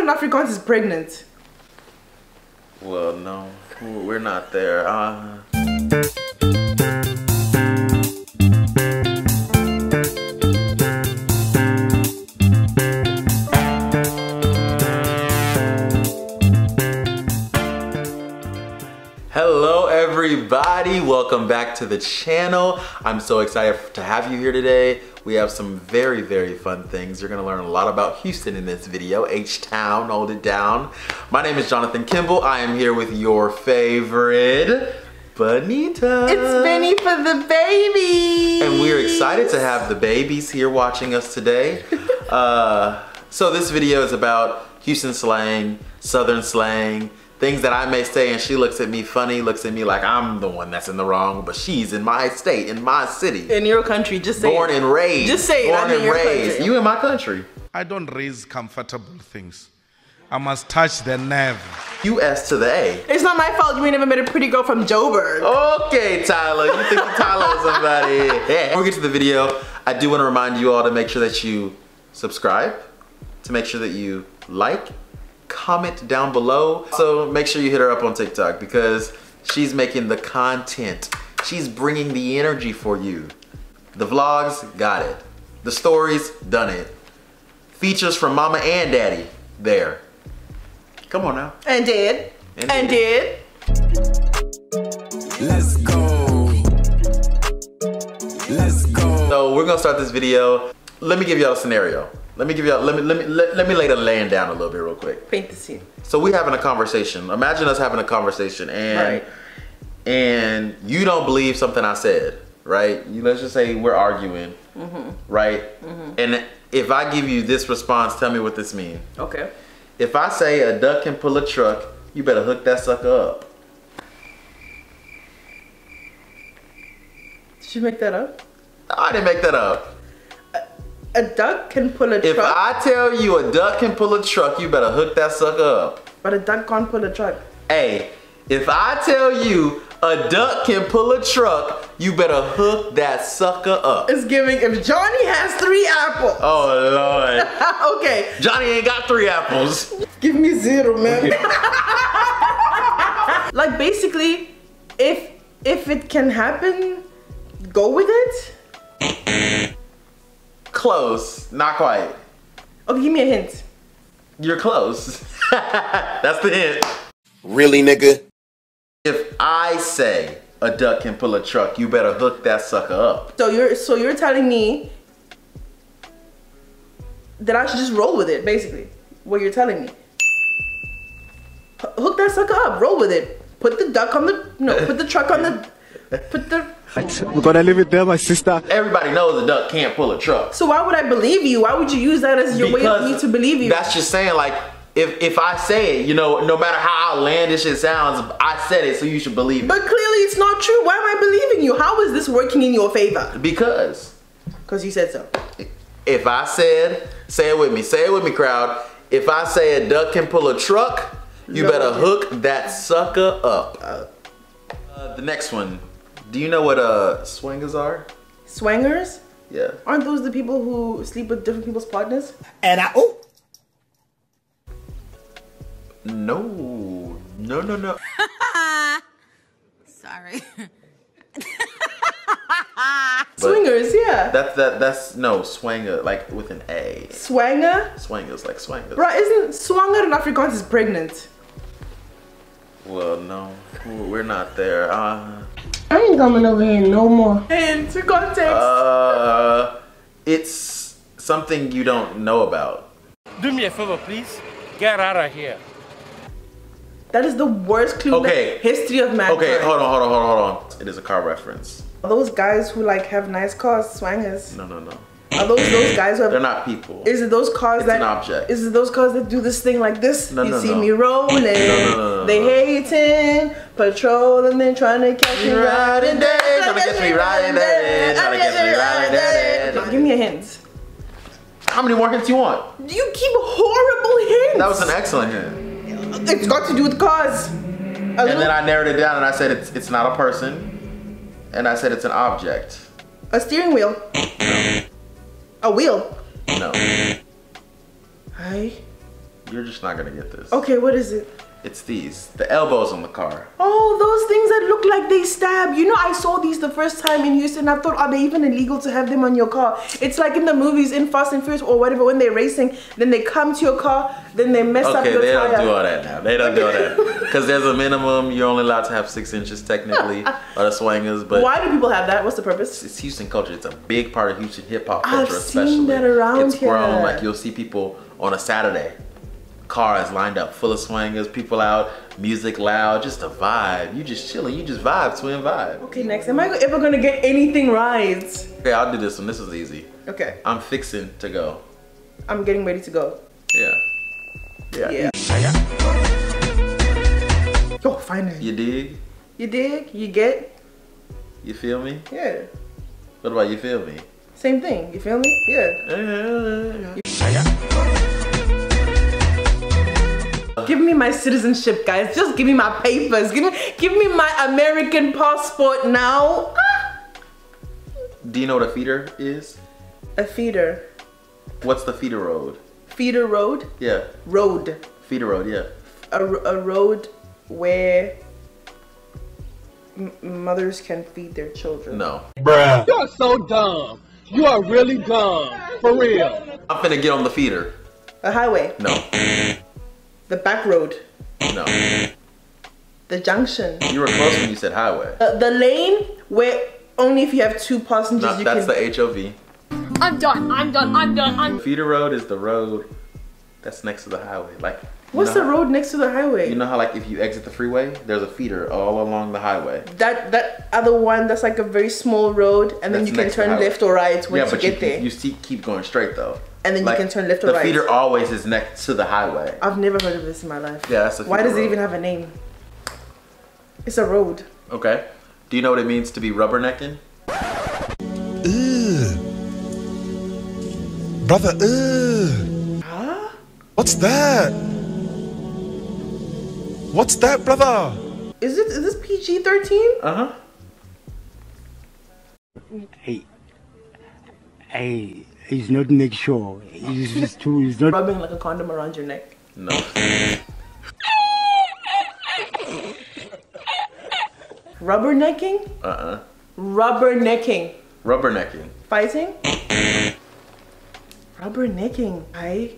In Afrikaans is pregnant. Well, no, we're not there. Uh, Hello everybody, welcome back to the channel. I'm so excited to have you here today. We have some very, very fun things. You're gonna learn a lot about Houston in this video, H-Town, hold it down. My name is Jonathan Kimball. I am here with your favorite, Benitta. It's Benny for the baby. And we're excited to have the babies here watching us today. uh, so this video is about Houston slang, Southern slang, things that I may say and she looks at me funny, looks at me like I'm the one that's in the wrong, but she's in my state, in my city. In your country, just say Born it. and raised. Just say it, Born I'm in and your raised. country. You in my country. I don't raise comfortable things. I must touch the nerve. US to the A. It's not my fault you ain't never met a pretty girl from Joburg. Okay, Tyler, you think Tyler is somebody? Yeah. Before we get to the video, I do want to remind you all to make sure that you subscribe, to make sure that you like, comment down below. So make sure you hit her up on TikTok because she's making the content. She's bringing the energy for you. The vlogs, got it. The stories, done it. Features from mama and daddy, there. Come on now. And did. And And, did. did. Let's go. Let's go. So we're gonna start this video. Let me give y'all a scenario. Let me give y'all, let me, let me, let, let me lay the land down a little bit real quick. Paint the scene. So we having a conversation. Imagine us having a conversation and, Right. and you don't believe something I said, right? You Let's just say we're arguing, Mm-hmm. right? And if I give you this response, tell me what this means. Okay. If I say a duck can pull a truck, you better hook that sucker up. Did you make that up? I didn't make that up. A duck can pull a If truck, If I tell you a duck can pull a truck, you better hook that sucker up. but a duck can't pull a truck. Hey, if I tell you a duck can pull a truck, you better hook that sucker up. It's giving if Johnny has three apples. Oh Lord. okay, Johnny ain't got three apples. give me zero, man. like basically, if if it can happen, go with it. Close, not quite. Okay, give me a hint. You're close. That's the hint. Really, nigga? If I say a duck can pull a truck, you better hook that sucker up. So you're so you're telling me that I should just roll with it, basically. What you're telling me. H- Hook that sucker up, roll with it. Put the duck on the no, put the truck on the put the We're gonna leave it there, my sister. Everybody knows a duck can't pull a truck. So why would I believe you? Why would you use that as your way of me to believe you? That's just saying like if if I say it, you know, no matter how outlandish it sounds, I said it, so you should believe it. But clearly it's not true. Why am I believing you? How is this working in your favor? Because Because you said so. if I said, say it with me, say it with me, crowd. If I say a duck can pull a truck, you No, better hook that sucker up. Uh, the next one. Do you know what uh swingers are? Swangers? Yeah. Aren't those the people who sleep with different people's partners? And I oh No. No, no, no. Sorry. Swingers, yeah. That's that that's no swanger like with an A. Swanger? Swangers like swangers. Bruh, isn't swanger in Afrikaans is pregnant? Well, no, we're not there. Uh, I ain't coming over here no more. And to context. uh, it's something you don't know about. Do me a favor, please. Get out of here. that is the worst clue in Okay. the history of mankind. Okay, hold on, hold on, hold on, hold on. It is a car reference. Those guys who like have nice cars, swangers. No, no, no. Are those those guys who have They're not people. Is it those cars It's that an object. Is it those cars that do this thing like this? No, you no, see no. me rolling. no, no, no, they hating, patrolling, and trying to catch me Riding dirty, trying to catch me riding dirty, trying to catch me riding. No, Give me a hint. How many more hints you want? You keep horrible hints. That was an excellent hint. It's got to do with cars. And then I narrowed it down and I said it's it's not a person, and I said it's an object. a steering wheel. A wheel. No. Hi. You're just not gonna get this. Okay, what is it? It's these. The elbows on the car. Oh, those things that look like they stab. You know, I saw these the first time in Houston. I thought, are they even illegal to have them on your car? It's like in the movies, in Fast and Furious or whatever, when they're racing, then they come to your car, then they mess up Okay, your they tire. don't do all that now. They don't do all that. Because there's a minimum, you're only allowed to have six inches technically, or the swingers, but Why do people have that? What's the purpose? it's Houston culture. It's a big part of Houston hip hop culture, I've culture, seen especially. that around it's grown. Like you'll see people on a Saturday, cars lined up full of swingers, people out, music loud, just a vibe. You just chilling. You just vibe, twin vibe. Okay, next. Am I ever gonna get anything right? Okay, I'll do this one. This is easy. Okay, I'm fixing to go. I'm getting ready to go. Yeah. Yeah. Yeah. Oh, finally. You dig? You dig? You get? You feel me? Yeah. What about you feel me? Same thing. You feel me? Yeah. Give me my citizenship, guys. Just give me my papers. Give me, give me my American passport now. Ah! Do you know what a feeder is? A feeder. What's the feeder road? Feeder road. Yeah. Road. Feeder road, yeah. A, a road where m- mothers can feed their children. No. Bruh. You're so dumb. You are really dumb. For real. I'm finna get on the feeder. A highway. No. The back road. No. The junction. You were close when you said highway. Uh, the lane where only if you have two passengers No, you that's can. the HOV. I'm done. I'm done. I'm done. I'm Feeder road is the road that's next to the highway. Like, you What's know the road next to the highway? You know how like if you exit the freeway, there's a feeder all along the highway. that that other one that's like a very small road, and then you can next to the turn left or right once yeah, you but get you, there. you see, keep going straight though. And then you can turn left or the right. The feeder always is next to the highway. I've never heard of this in my life. Yeah, that's a Why feeder does it even have a name? It's a road. Okay. Do you know what it means to be rubbernecking? Brother, ugh. Huh? What's that? What's that, brother? Is it is this PG thirteen? Uh huh. Hey, hey, he's not Nick Shaw. He's just too. He's not. Rubbing like a condom around your neck. No. Rubbernecking? Uh uh Rubbernecking. Rubbernecking. Fighting? Rubbernecking. I.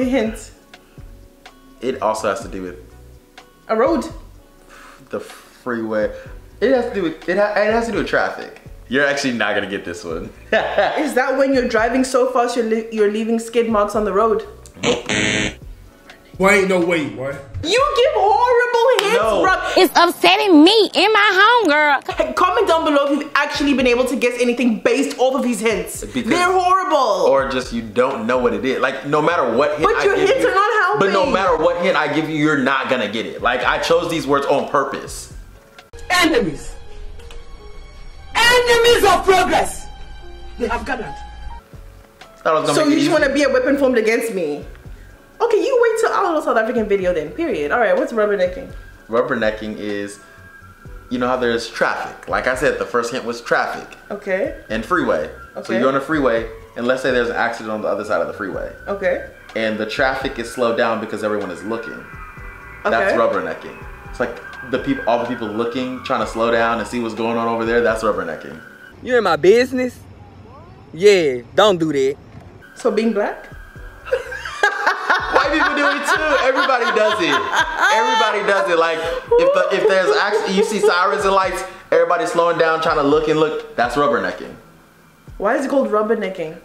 Okay, hint. It also has to do with A road. the freeway. It has to do with it, ha- it has to do with traffic. You're actually not gonna get this one. Is that when you're driving so fast you're, you're leaving skid marks on the road? Boy, ain't no way, boy. You give horrible hints, No. bro. It's upsetting me and my homegirl. Hey, Comment down below if you've actually been able to guess anything based off of these hints. Because- They're horrible. or just you don't know what it is. Like no matter what hint But I your hints you, are not helping. But no matter what hint I give you, you're not gonna get it. Like I chose these words on purpose. enemies. Enemies of progress. They have gathered. Thought I was gonna so you just want to be a weapon formed against me? Okay, you wait till our little South African video then. Period. All right, what's rubbernecking? Rubbernecking is, you know how there's traffic. Like I said, the first hint was traffic Okay. and freeway. Okay. So you're on a freeway, and let's say there's an accident on the other side of the freeway, Okay. and the traffic is slowed down because everyone is looking. That's Okay. rubbernecking. It's like the people, all the people looking, trying to slow down and see what's going on over there. That's rubbernecking. You're in my business? Yeah, don't do that. So being black? White people do it too. Everybody does it. Everybody does it. Like if the, if there's actually you see sirens and lights, everybody slowing down, trying to look and look. That's rubbernecking. Why is it called rubbernecking?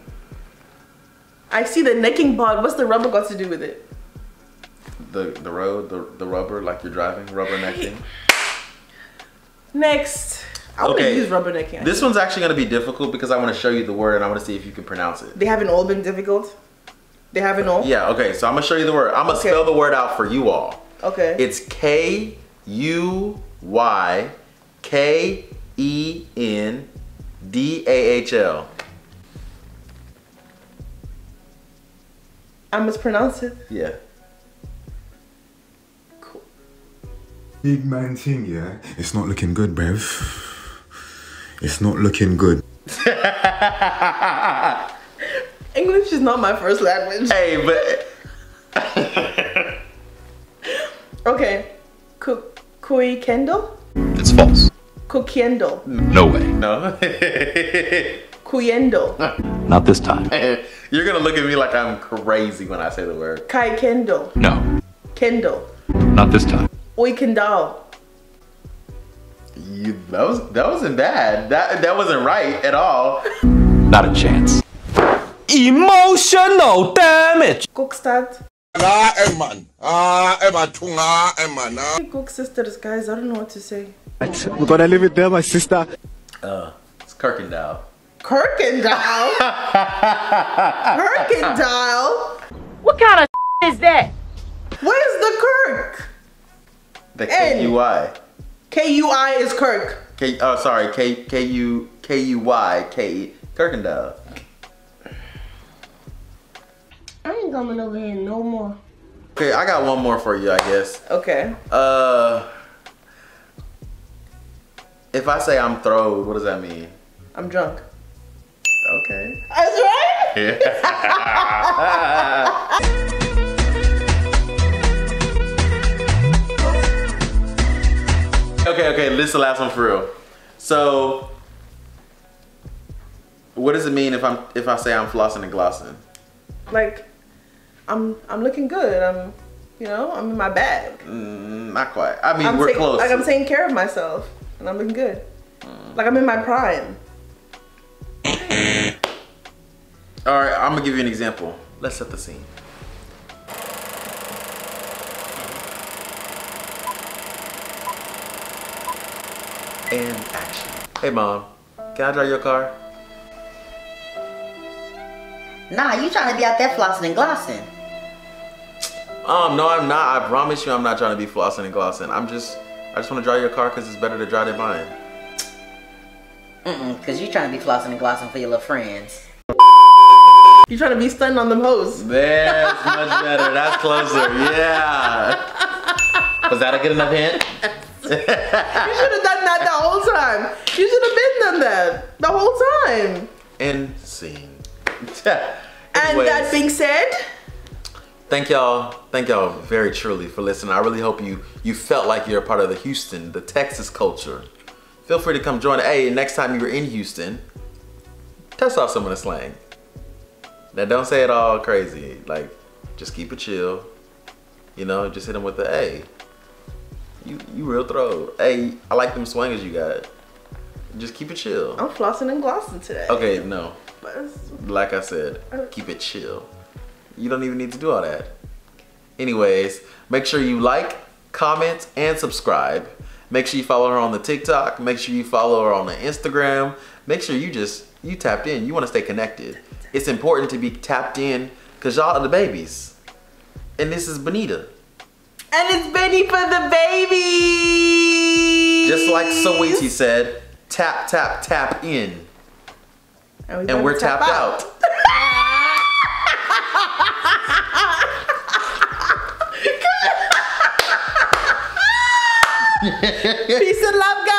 I see the necking part. What's the rubber got to do with it? The the road, the the rubber, like you're driving, rubbernecking. Next. I Okay. use rubbernecking. This one's actually gonna be difficult because I want to show you the word and I want to see if you can pronounce it. They haven't all been difficult. They haven't all. Yeah. Okay. So I'm gonna show you the word. I'm gonna Okay. spell the word out for you all. Okay. It's K U Y K E N D A H L. I must pronounce it. Yeah. Big man thing, yeah? It's not looking good, bruv. It's not looking good. English is not my first language. hey, but Okay. Ku- Kui Kendall? it's false. Kukiendo. No way. No. Kuyendo. Not this time. You're gonna look at me like I'm crazy when I say the word. Kai Kendall. No. Kendall. Not this time. Oikendal. You, that was that wasn't bad. That that wasn't right at all. Not a chance. Emotional damage. Kokstad. Ah, Eman. Ah, Eman. Tunga, Eman. Ah. Cook sisters, guys. I don't know what to say. We're gonna leave it there, my sister. Uh, it's Kirkendall. Kirkendall. Kirkendall. What kind of is that? Where's the Kirk? The N. K U Y. K U I is Kirk. K. Oh, sorry. K K U K U Y K Kirkendall. Ain't coming over here no more. Okay, I got one more for you, I guess. Okay. Uh, if I say I'm throwed, what does that mean? I'm drunk. Okay. That's right. Yeah. okay, okay, this is the last one for real. So, what does it mean if I'm if I say I'm flossing and glossing? Like, I'm I'm looking good. I'm, you know, I'm in my bag. Mm, not quite. I mean, I'm we're ta- close. Like I'm taking care of myself, and I'm looking good. Like I'm in my prime. All right, I'm gonna give you an example. Let's set the scene. And action. Hey, mom, can I drive your car? Nah, you trying to be out there flossing and glossing. Um, no, I'm not. I promise you, I'm not trying to be flossing and glossing. I'm just, I just want to drive your car because it's better to drive than mine. Mm-mm, cause you're trying to be flossing and glossing for your little friends. You're trying to be stunned on them hoes? That's much better. That's closer. Yeah. Was that a good enough hint? You should have done that the whole time. You should have been done that the whole time. And scene. And that being said, Thank y'all, thank y'all very truly for listening. I really hope you you felt like you're a part of the Houston, the Texas culture. Feel free to come join. Hey, next time you're in Houston, test off some of the slang. Now don't say it all crazy. Like, just keep it chill. You know, just hit them with the hey. You you real throw. Hey, I like them swingers you got. Just keep it chill. I'm flossing and glossing today. Okay, no. But Like I said, uh, keep it chill. You don't even need to do all that. Anyways, make sure you like, comment, and subscribe. Make sure you follow her on the TikTok. Make sure you follow her on the Instagram. Make sure you just, you tapped in. You want to stay connected. It's important to be tapped in because y'all are the babies. And this is Benitta. And it's Benny for the baby. Just like Saweetie said, tap, tap, tap in. And, And we're tapped out. Peace and love, guys.